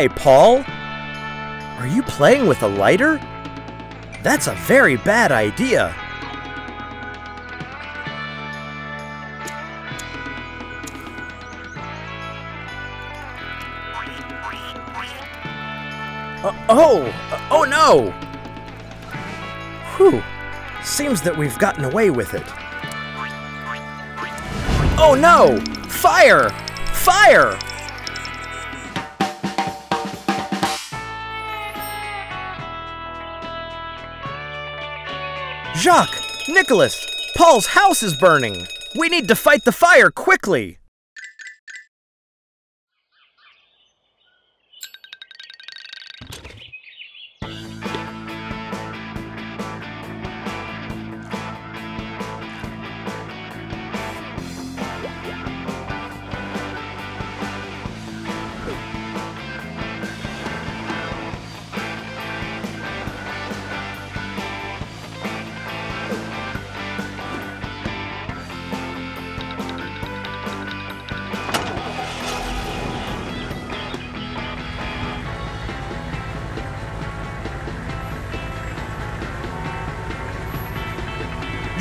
Hi, Paul. Are you playing with a lighter? That's a very bad idea. Uh, oh! Uh, oh no! Whew. Seems that we've gotten away with it. Oh no! Fire! Fire! Jacques! Nicholas! Paul's house is burning! We need to fight the fire quickly!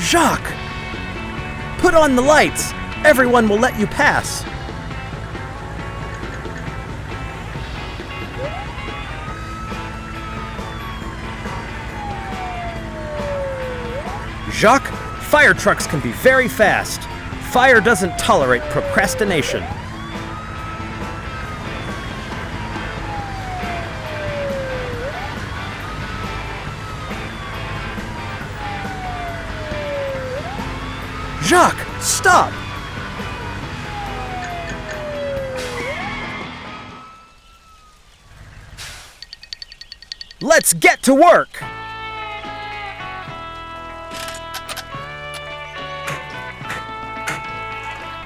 Jacques! Put on the lights! Everyone will let you pass. Jacques, fire trucks can be very fast. Fire doesn't tolerate procrastination. To work!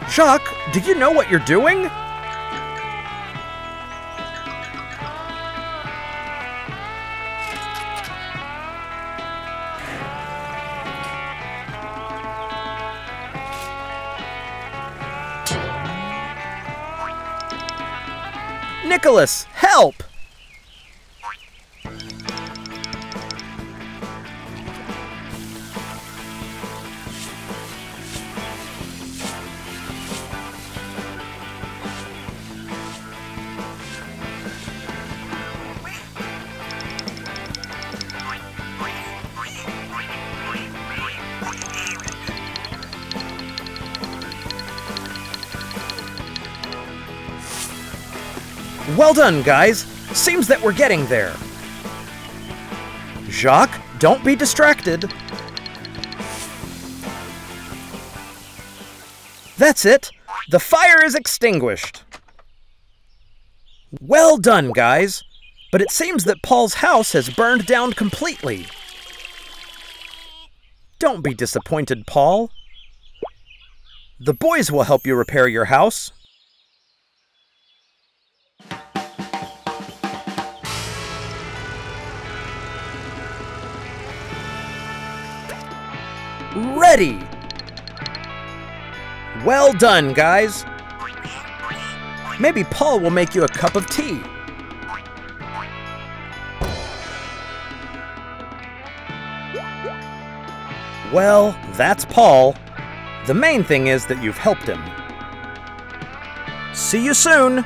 Jacques, do you know what you're doing? Nicholas, help! Well done, guys. Seems that we're getting there. Jacques, don't be distracted. That's it. The fire is extinguished. Well done, guys. But it seems that Paul's house has burned down completely. Don't be disappointed, Paul. The boys will help you repair your house. Ready! Well done, guys! Maybe Paul will make you a cup of tea. Well, that's Paul. The main thing is that you've helped him. See you soon!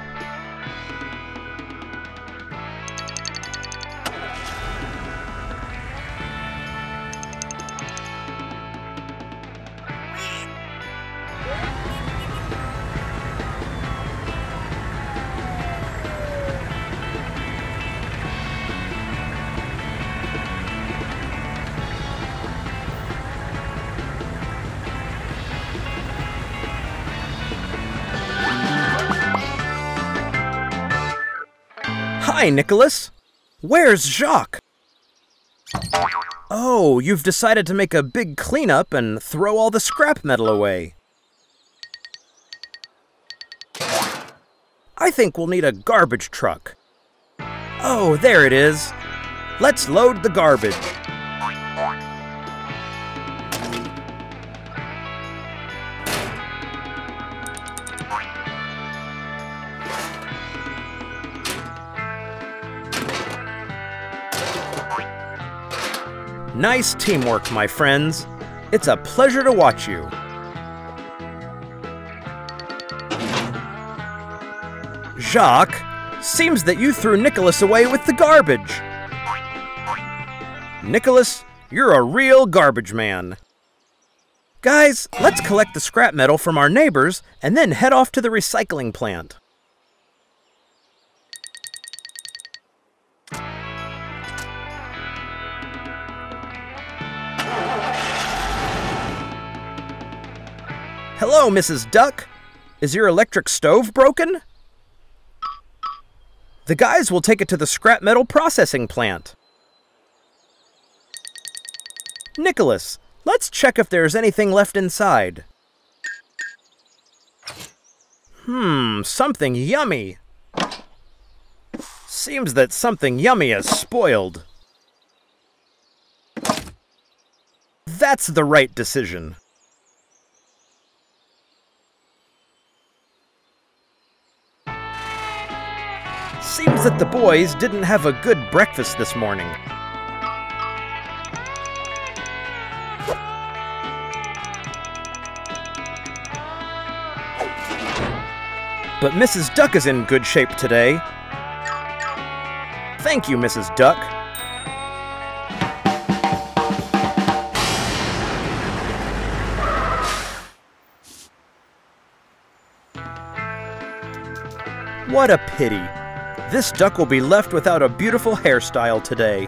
Hi, Nicholas. Where's Jacques? Oh, you've decided to make a big cleanup and throw all the scrap metal away. I think we'll need a garbage truck. Oh, there it is. Let's load the garbage. Nice teamwork, my friends. It's a pleasure to watch you. Jacques, seems that you threw Nicholas away with the garbage. Nicholas, you're a real garbage man. Guys, let's collect the scrap metal from our neighbors and then head off to the recycling plant. Hello, Mrs. Duck. Is your electric stove broken? The guys will take it to the scrap metal processing plant. Nicholas, let's check if there's anything left inside. Hmm, something yummy. Seems that something yummy has spoiled. That's the right decision. Seems that the boys didn't have a good breakfast this morning. But Mrs. Duck is in good shape today. Thank you, Mrs. Duck. What a pity. This duck will be left without a beautiful hairstyle today.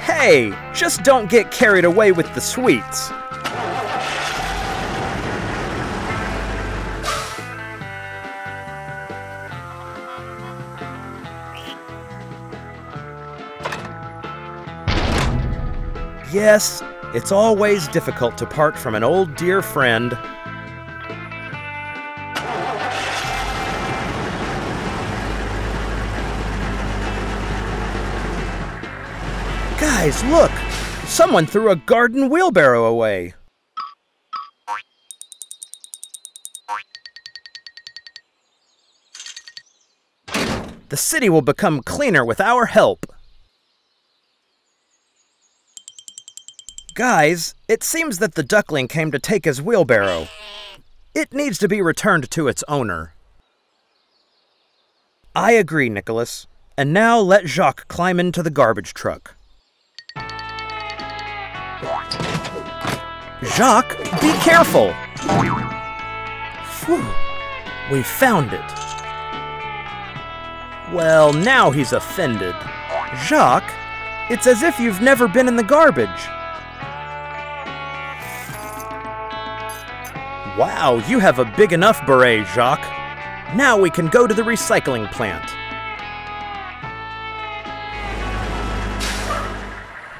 Hey, just don't get carried away with the sweets. Yes, it's always difficult to part from an old dear friend. Guys, look! Someone threw a garden wheelbarrow away. The city will become cleaner with our help. Guys, it seems that the duckling came to take his wheelbarrow. It needs to be returned to its owner. I agree, Nicholas. And now let Jacques climb into the garbage truck. Jacques, be careful! Phew, we found it. Well, now he's offended. Jacques, it's as if you've never been in the garbage. Wow, you have a big enough beret, Jacques. Now we can go to the recycling plant.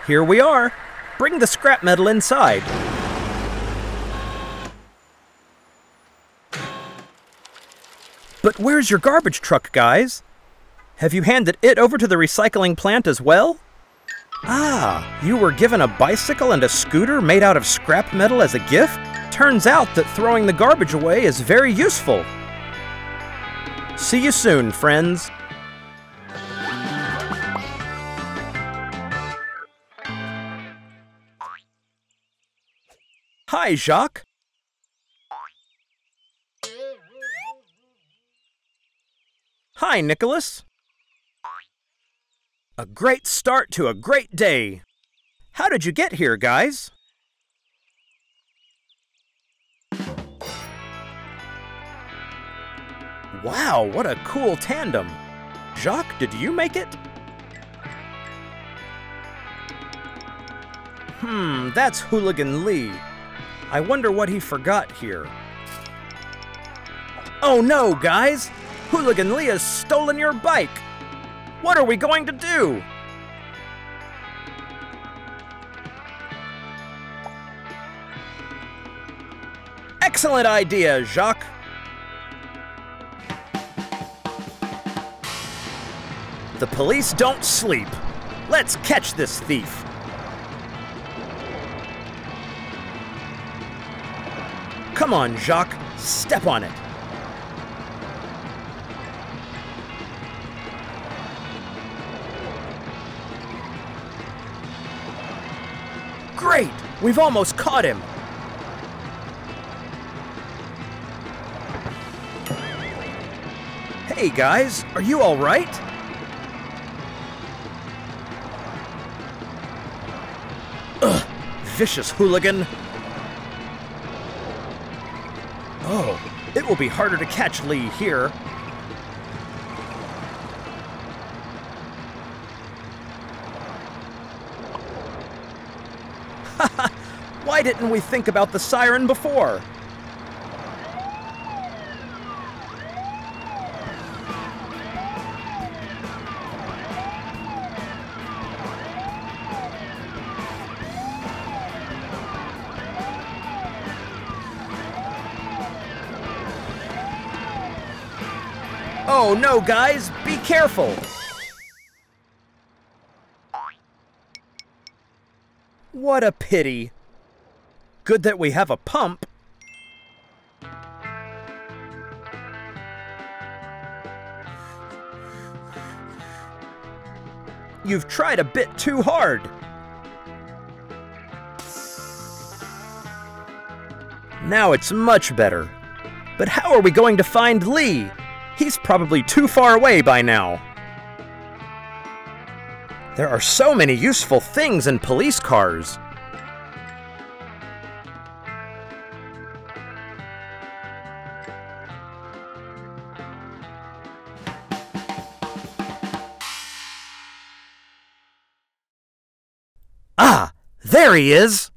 Here we are. Bring the scrap metal inside. But where's your garbage truck, guys? Have you handed it over to the recycling plant as well? Ah, you were given a bicycle and a scooter made out of scrap metal as a gift? Turns out that throwing the garbage away is very useful. See you soon, friends. Hi, Jacques. Hi, Nicholas. A great start to a great day. How did you get here, guys? Wow, what a cool tandem. Jacques, did you make it? Hmm, that's Hooligan Lee. I wonder what he forgot here. Oh no, guys! Hooligan Lee has stolen your bike! What are we going to do? Excellent idea, Jacques! The police don't sleep. Let's catch this thief. Come on, Jacques, step on it. Great! We've almost caught him! Hey guys, are you alright? Vicious hooligan. Oh, it will be harder to catch Lee here. Why didn't we think about the siren before? Oh no, guys, be careful! What a pity. Good that we have a pump. You've tried a bit too hard. Now it's much better. But how are we going to find Lee? He's probably too far away by now. There are so many useful things in police cars. Ah, there he is!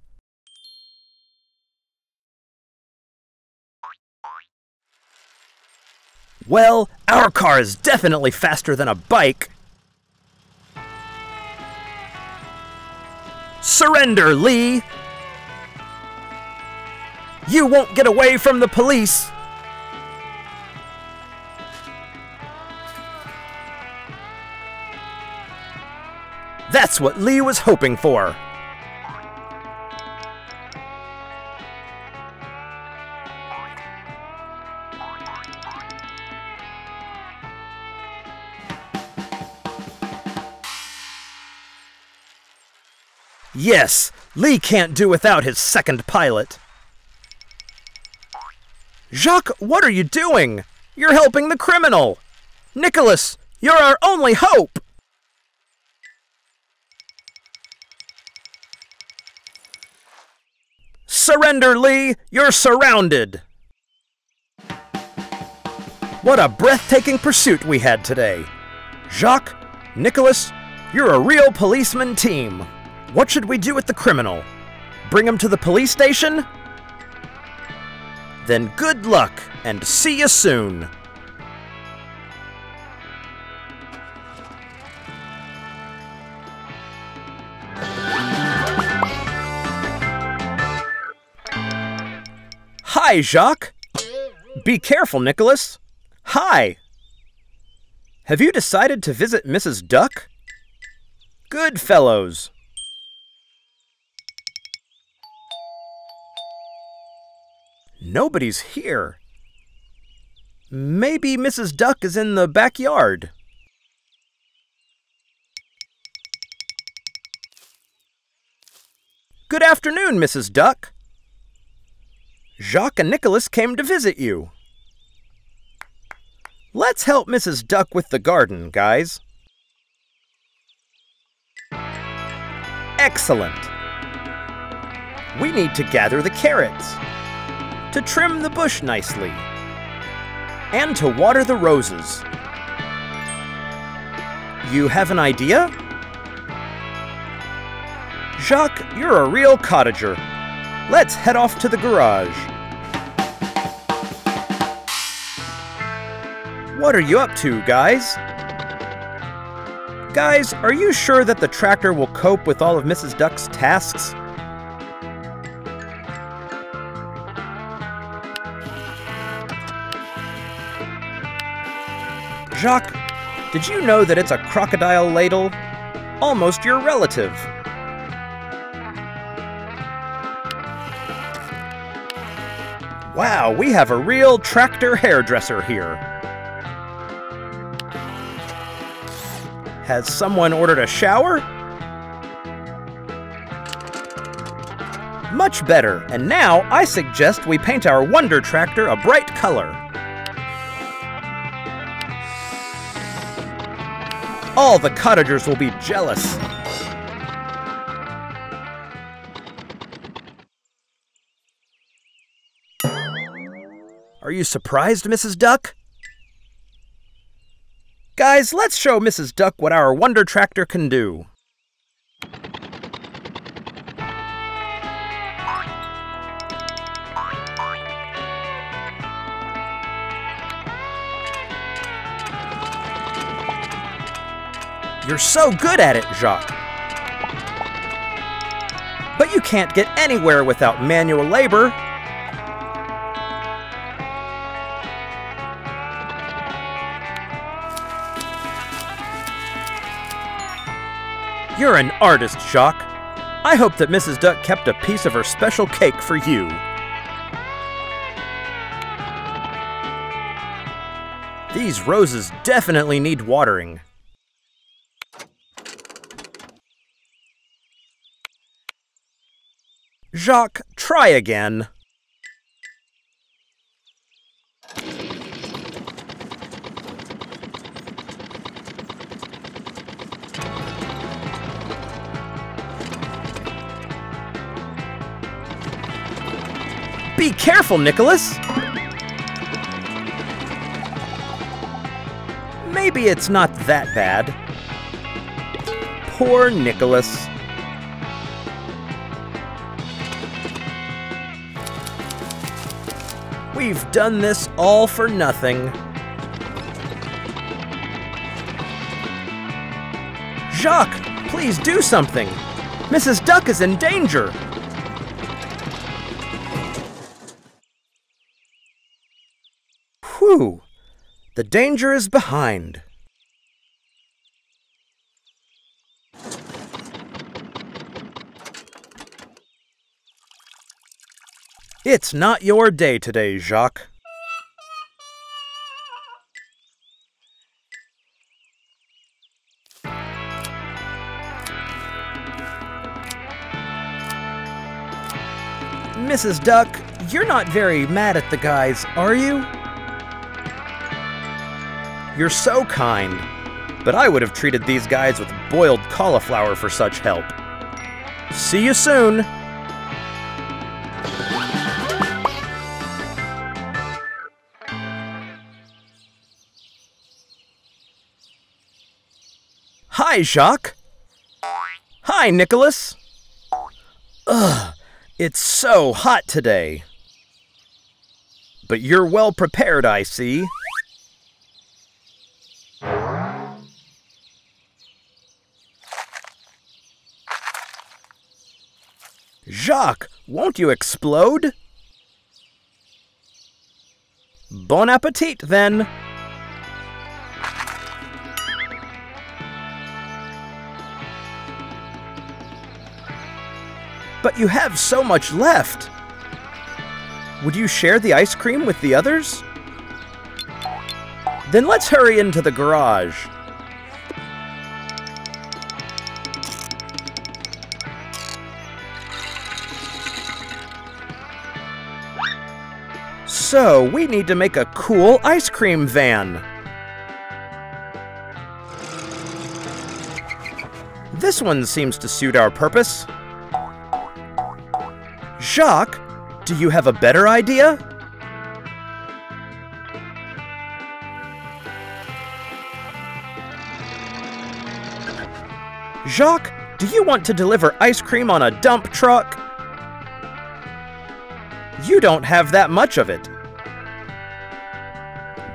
Well, our car is definitely faster than a bike. Surrender, Lee! You won't get away from the police! That's what Lee was hoping for. Yes, Lee can't do without his second pilot. Jacques, what are you doing? You're helping the criminal! Nicholas, you're our only hope! Surrender, Lee! You're surrounded! What a breathtaking pursuit we had today! Jacques, Nicholas, you're a real policeman team! What should we do with the criminal? Bring him to the police station? Then good luck, and see you soon! Hi, Jacques! Be careful, Nicholas! Hi! Have you decided to visit Mrs. Duck? Good fellows! Nobody's here. Maybe Mrs. Duck is in the backyard. Good afternoon, Mrs. Duck. Jacques and Nicholas came to visit you. Let's help Mrs. Duck with the garden, guys. Excellent. We need to gather the carrots to trim the bush nicely, and to water the roses. You have an idea? Jacques, you're a real cottager. Let's head off to the garage. What are you up to, guys? Guys, are you sure that the tractor will cope with all of Mrs. Duck's tasks? Jacques, did you know that it's a crocodile ladle? Almost your relative. Wow, we have a real tractor hairdresser here. Has someone ordered a shower? Much better, and now I suggest we paint our Wonder Tractor a bright color. All the cottagers will be jealous. Are you surprised, Mrs. Duck? Guys, let's show Mrs. Duck what our Wonder Tractor can do. You're so good at it, Jacques. But you can't get anywhere without manual labor. You're an artist, Jacques. I hope that Mrs. Duck kept a piece of her special cake for you. These roses definitely need watering. Jacques, try again. Be careful, Nicholas! Maybe it's not that bad. Poor Nicholas. We've done this all for nothing. Jacques, please do something. Mrs. Duck is in danger. Whew. The danger is behind. It's not your day today, Jacques. Mrs. Duck, you're not very mad at the guys, are you? You're so kind, but I would have treated these guys with boiled cauliflower for such help. See you soon! Hi, Jacques. Hi, Nicholas. Ugh, it's so hot today. But you're well prepared, I see. Jacques, won't you explode? Bon appetit, then. You have so much left. Would you share the ice cream with the others? Then let's hurry into the garage. So, we need to make a cool ice cream van. This one seems to suit our purpose. Jacques, do you have a better idea? Jacques, do you want to deliver ice cream on a dump truck? You don't have that much of it.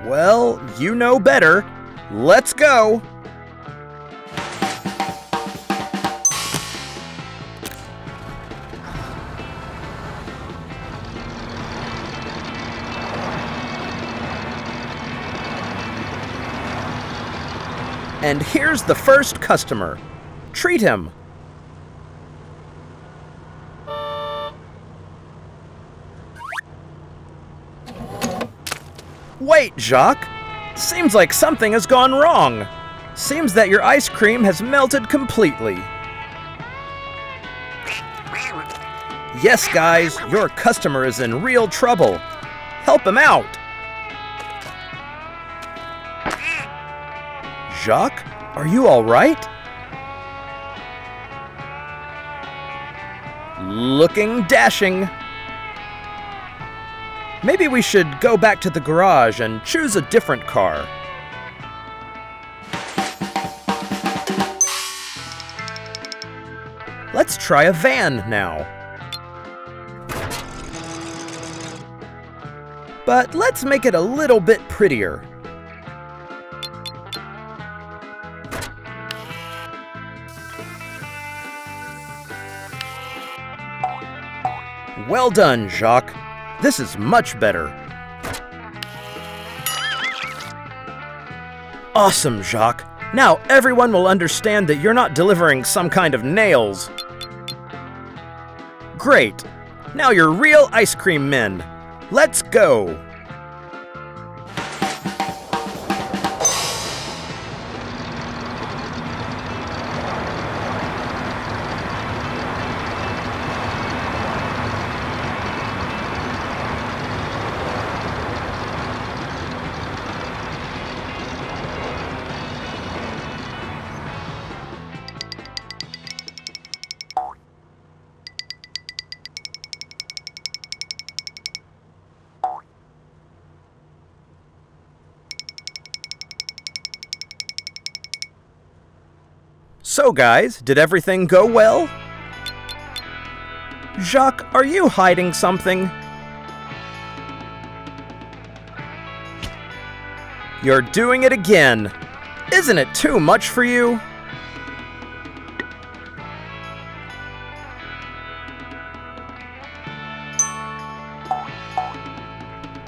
Well, you know better. Let's go! And here's the first customer. Treat him. Wait, Jacques! Seems like something has gone wrong. Seems that your ice cream has melted completely. Yes, guys, your customer is in real trouble. Help him out. Jacques, are you all right? Looking dashing. Maybe we should go back to the garage and choose a different car. Let's try a van now. But let's make it a little bit prettier. Well done, Jacques. This is much better. Awesome, Jacques. Now everyone will understand that you're not delivering some kind of nails. Great. Now you're real ice cream men. Let's go. So, guys, did everything go well? Jacques, are you hiding something? You're doing it again. Isn't it too much for you?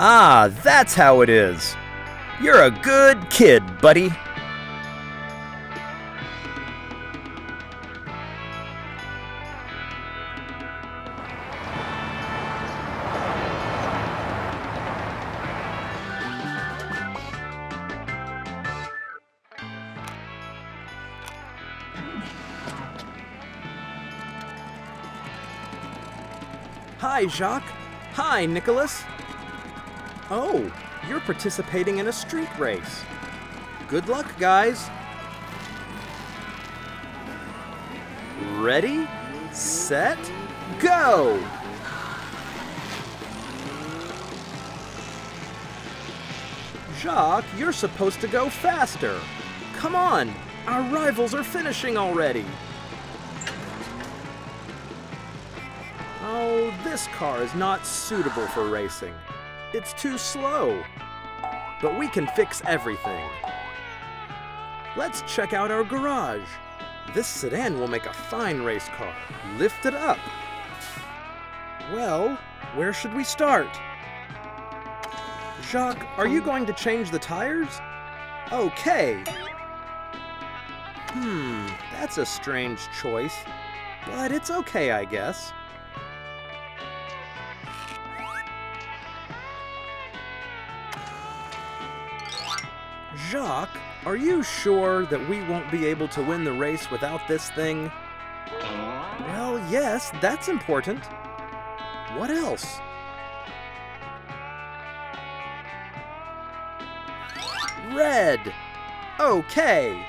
Ah, that's how it is. You're a good kid, buddy. Hi, Jacques. Hi, Nicholas. Oh, you're participating in a street race. Good luck, guys. Ready, set, go! Jacques, you're supposed to go faster. Come on, our rivals are finishing already. This car is not suitable for racing. It's too slow. But we can fix everything. Let's check out our garage. This sedan will make a fine race car. Lift it up. Well, where should we start? Jacques, are you going to change the tires? Okay. Hmm, that's a strange choice. But it's okay, I guess. Jacques, are you sure that we won't be able to win the race without this thing? Well, yes, that's important. What else? Red! Okay.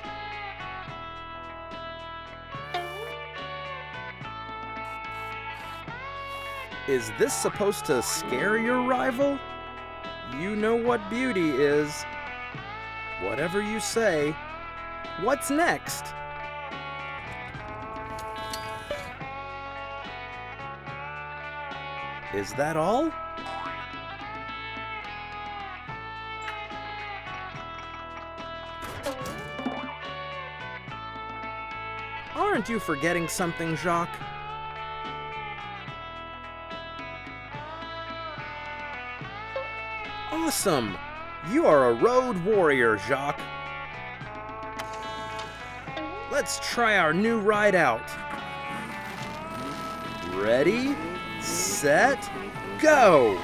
Is this supposed to scare your rival? You know what beauty is. Whatever you say. What's next? Is that all? Aren't you forgetting something, Jacques? Awesome! You are a road warrior, Jacques. Let's try our new ride out. Ready, set, go!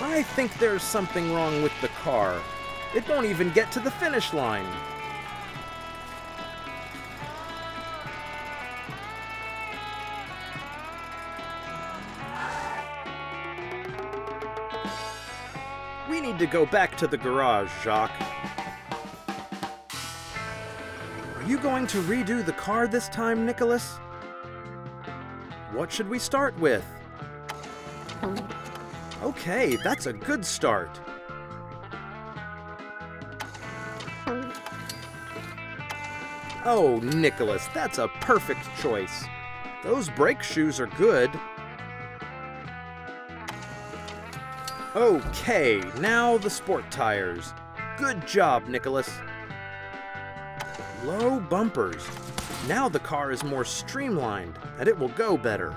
I think there's something wrong with the car. It won't even get to the finish line. We need to go back to the garage, Jacques. Are you going to redo the car this time, Nicholas? What should we start with? Okay, that's a good start. Oh, Nicholas, that's a perfect choice. Those brake shoes are good. Okay, now the sport tires. Good job, Nicholas. Low bumpers. Now the car is more streamlined, and it will go better.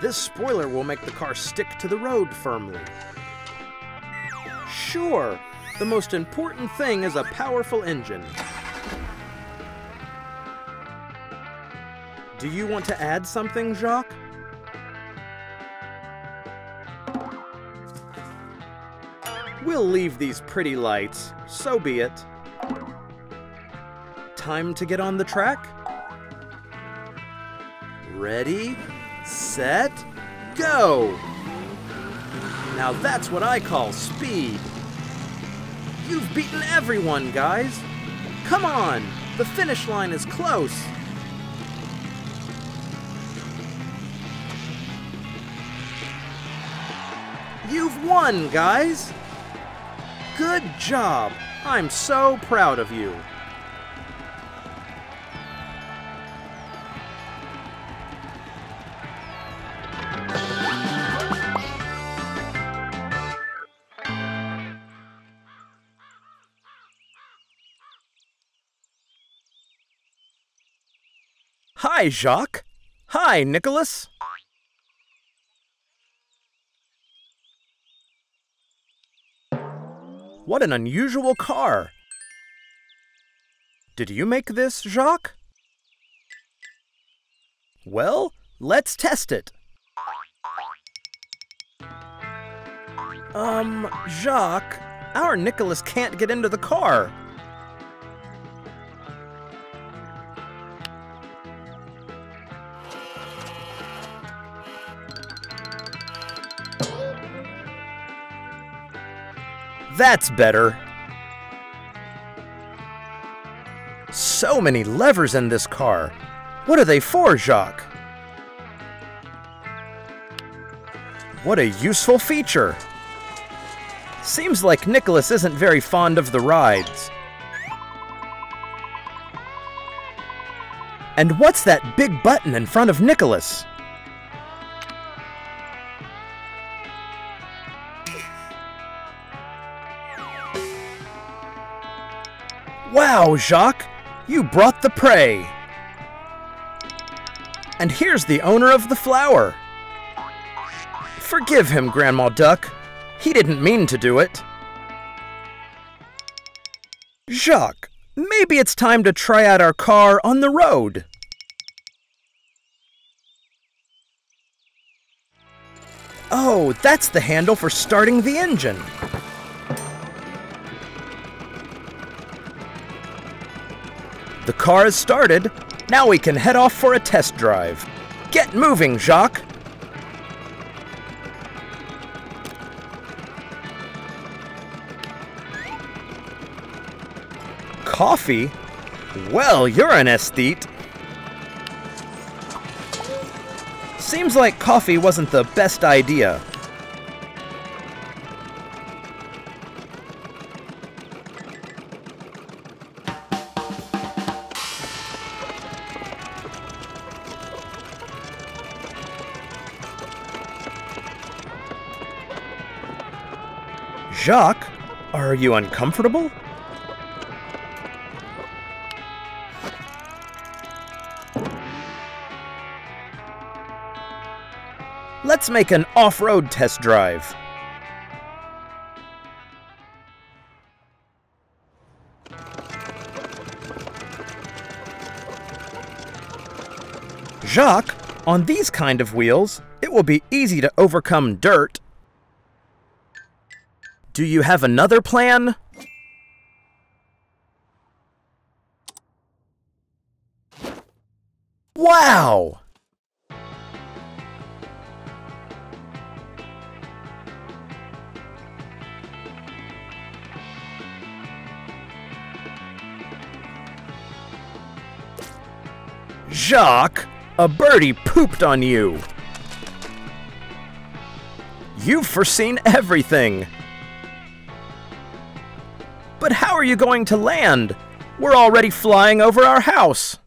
This spoiler will make the car stick to the road firmly. Sure, the most important thing is a powerful engine. Do you want to add something, Jacques? We'll leave these pretty lights, so be it. Time to get on the track? Ready, set, go! Now that's what I call speed. You've beaten everyone, guys. Come on, the finish line is close. You've won, guys! Good job! I'm so proud of you. Hi, Jacques. Hi, Nicholas. What an unusual car. Did you make this, Jacques? Well, let's test it. Um, Jacques, our Nicholas can't get into the car. That's better. So many levers in this car. What are they for, Jacques? What a useful feature. Seems like Nicholas isn't very fond of the rides. And what's that big button in front of Nicholas? Wow, Jacques! You brought the prey! And here's the owner of the flower. Forgive him, Grandma Duck. He didn't mean to do it. Jacques, maybe it's time to try out our car on the road. Oh, that's the handle for starting the engine. The car is started. Now we can head off for a test drive. Get moving, Jacques. Coffee? Well, you're an aesthete. Seems like coffee wasn't the best idea. Jacques, are you uncomfortable? Let's make an off-road test drive. Jacques, On these kind of wheels, it will be easy to overcome dirt. Do you have another plan? Wow! Jacques, a birdie pooped on you. You've foreseen everything. But how are you going to land? We're already flying over our house.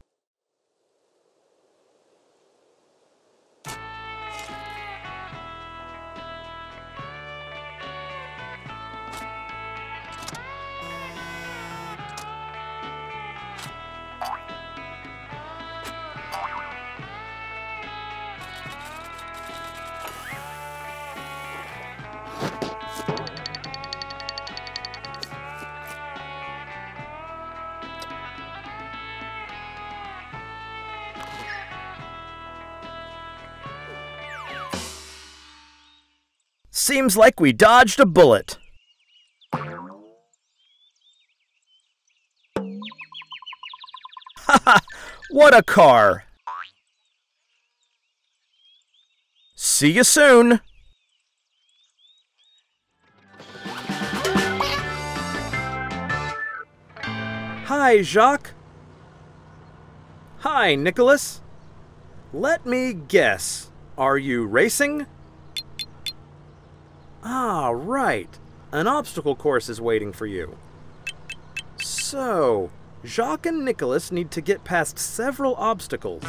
Seems like we dodged a bullet. Haha, what a car! See you soon! Hi, Jacques. Hi, Nicholas. Let me guess. Are you racing? Ah, right. An obstacle course is waiting for you. So, Jacques and Nicholas need to get past several obstacles.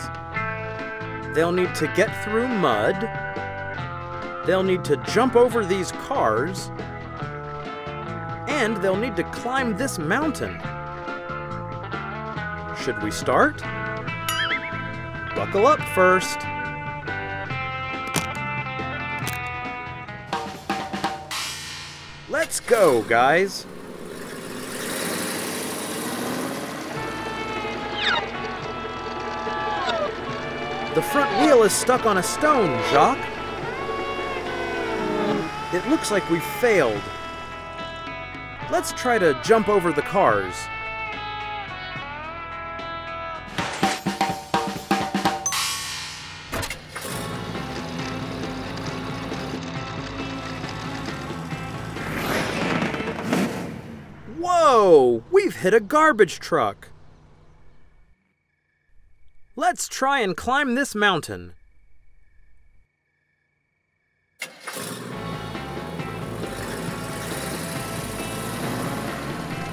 They'll need to get through mud. They'll need to jump over these cars. And they'll need to climb this mountain. Should we start? Buckle up first. Let's go, guys. The front wheel is stuck on a stone, Jacques. It looks like we failed. Let's try to jump over the cars. Hit a garbage truck! Let's try and climb this mountain.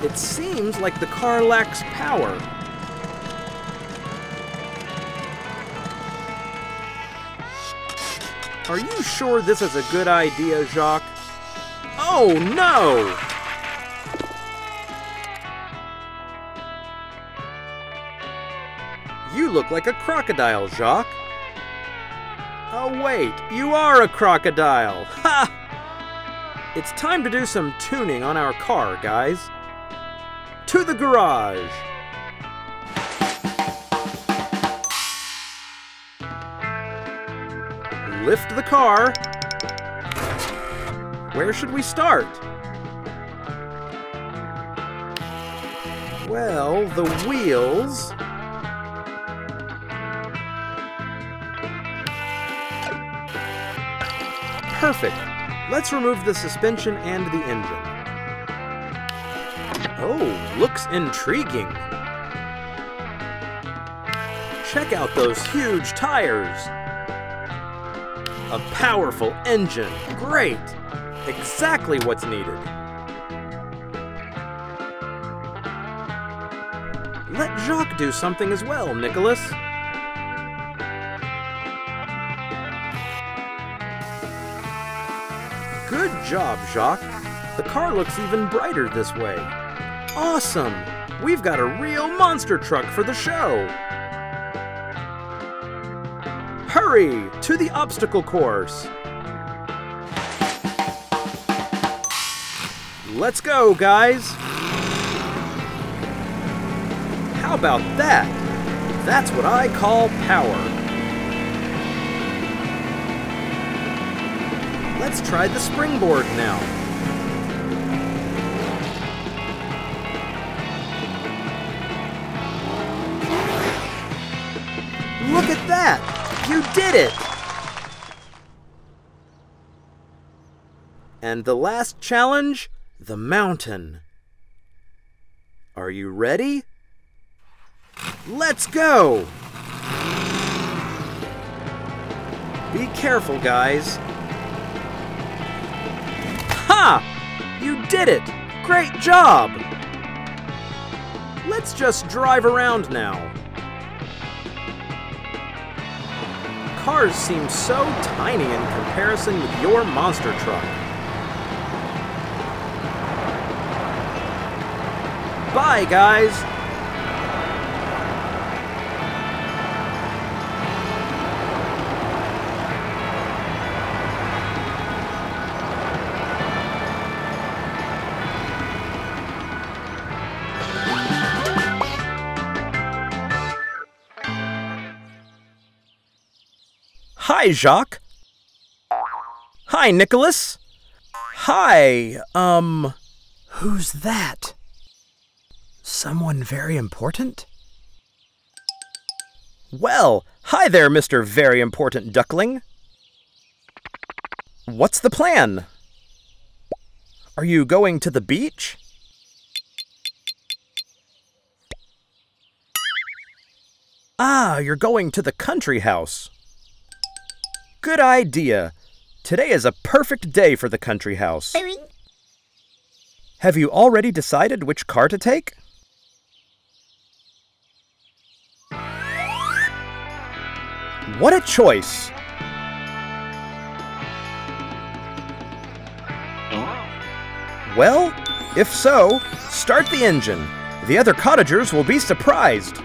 It seems like the car lacks power. Are you sure this is a good idea, Jacques? Oh no! Look like a crocodile, Jacques. Oh wait, you are a crocodile! Ha! It's time to do some tuning on our car, guys. To the garage! Lift the car. Where should we start? Well, the wheels... Perfect. Let's remove the suspension and the engine. Oh, looks intriguing. Check out those huge tires. A powerful engine. Great. Exactly what's needed. Let Jacques do something as well, Nicholas. Job, Jacques. The car looks even brighter this way. Awesome! We've got a real monster truck for the show! Hurry! To the obstacle course! Let's go, guys! How about that? That's what I call power. Let's try the springboard now. Look at that! You did it! And the last challenge the mountain. Are you ready? Let's go! Be careful, guys. Ha! You did it! Great job! Let's just drive around now. Cars seem so tiny in comparison with your monster truck. Bye, guys! Hi, Jacques. Hi, Nicholas. Hi, um, who's that? Someone very important? Well, hi there, Mr. Very Important Duckling. What's the plan? Are you going to the beach? Ah, you're going to the country house. Good idea. Today is a perfect day for the country house. Have you already decided which car to take? What a choice! Well, if so, start the engine. The other cottagers will be surprised.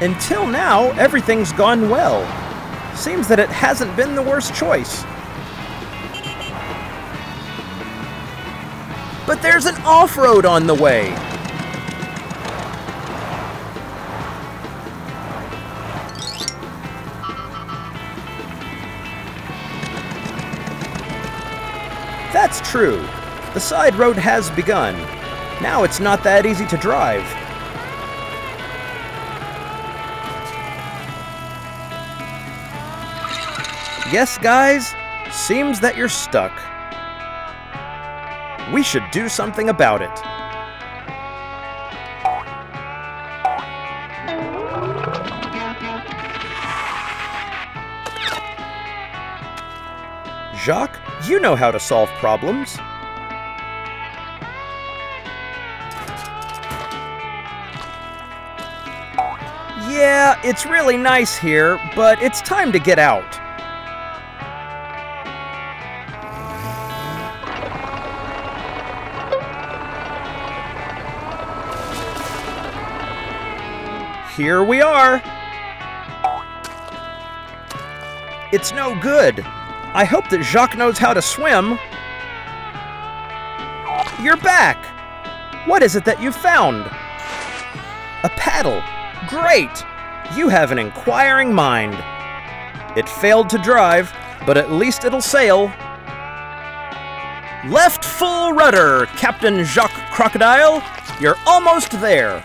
Until now, everything's gone well. Seems that it hasn't been the worst choice. But there's an off-road on the way. That's true. The side road has begun. Now it's not that easy to drive. Yes, guys, seems that you're stuck. We should do something about it. Jacques, you know how to solve problems. Yeah, it's really nice here, but it's time to get out. Here we are. It's no good. I hope that Jacques knows how to swim. You're back. What is it that you found? A paddle. Great. You have an inquiring mind. It failed to drive, but at least it'll sail. Left full rudder, Captain Jacques Crocodile. You're almost there.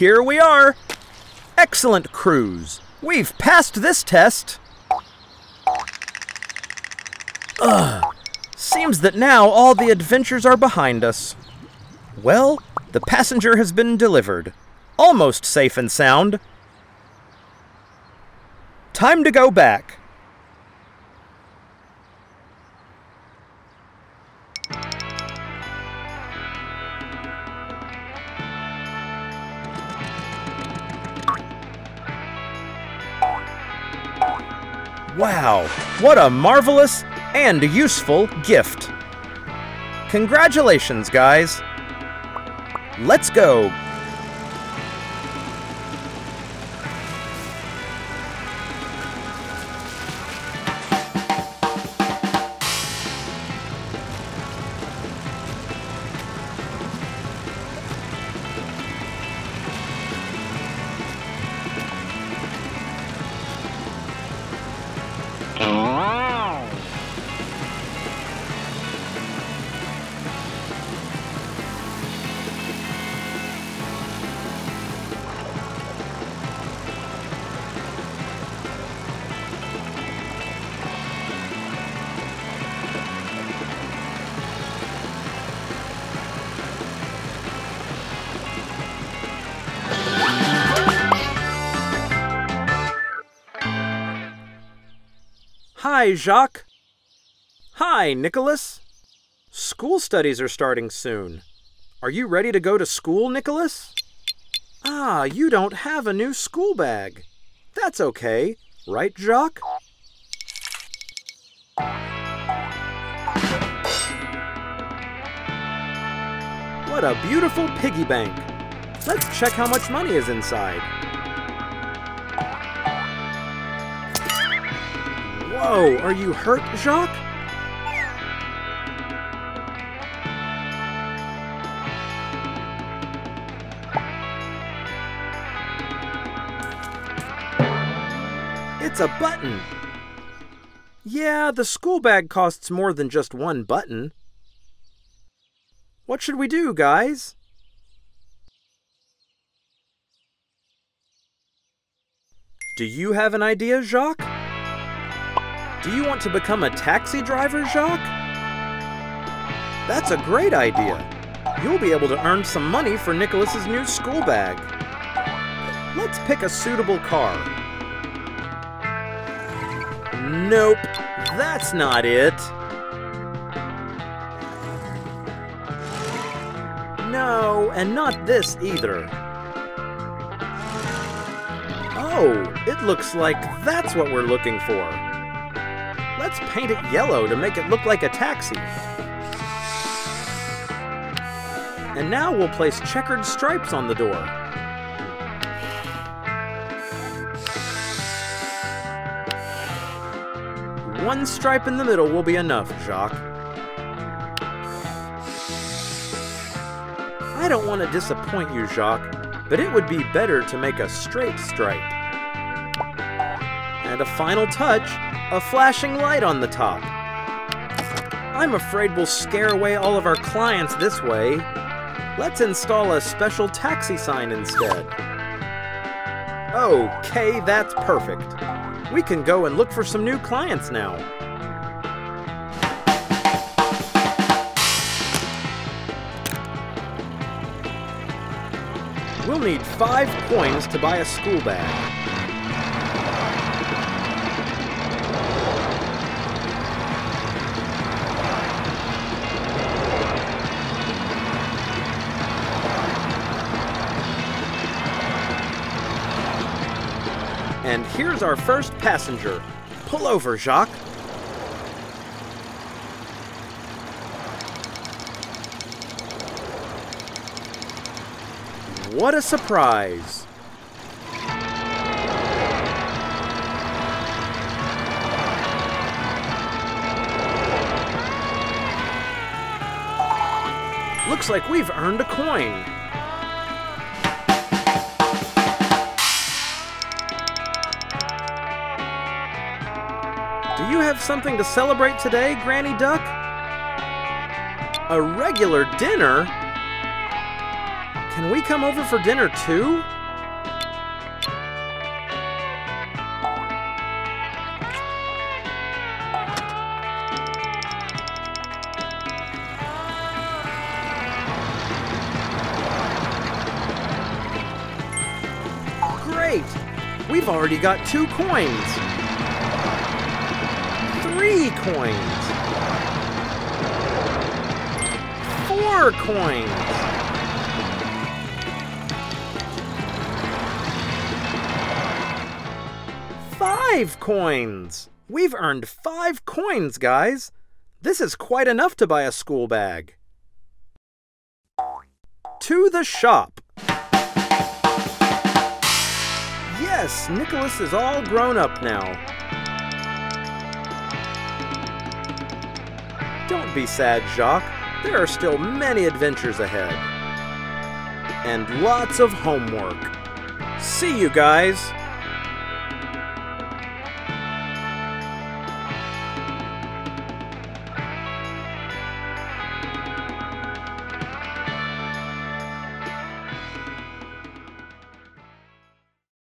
Here we are. Excellent cruise. We've passed this test. Ugh. Seems that now all the adventures are behind us. Well, the passenger has been delivered. Almost safe and sound. Time to go back. Wow, what a marvelous and useful gift. Congratulations, guys. Let's go. Hi, Jacques. Hi, Nicholas. School studies are starting soon. Are you ready to go to school, Nicholas? Ah, you don't have a new school bag. That's okay, right, Jacques? What a beautiful piggy bank. Let's check how much money is inside. Whoa, are you hurt, Jacques? It's a button. Yeah, the school bag costs more than just one button. What should we do, guys? Do you have an idea, Jacques? Do you want to become a taxi driver, Jacques? That's a great idea. You'll be able to earn some money for Nicholas's new school bag. Let's pick a suitable car. Nope, that's not it. No, and not this either. Oh, it looks like that's what we're looking for. Let's paint it yellow to make it look like a taxi. And now we'll place checkered stripes on the door. One stripe in the middle will be enough, Jacques. I don't want to disappoint you, Jacques, but it would be better to make a straight stripe. And a final touch, a flashing light on the top. I'm afraid we'll scare away all of our clients this way. Let's install a special taxi sign instead. Okay, that's perfect. We can go and look for some new clients now. We'll need five coins to buy a school bag. Here's our first passenger. Pull over, Jacques. What a surprise! Looks like we've earned a coin. Do you have something to celebrate today, Granny Duck? A regular dinner? Can we come over for dinner too? Great! We've already got two coins three coins. Four coins. Five coins. We've earned five coins, guys. This is quite enough to buy a school bag. To the shop. Yes, Nicholas is all grown up now. Don't be sad, Jacques. There are still many adventures ahead. And lots of homework. See you guys!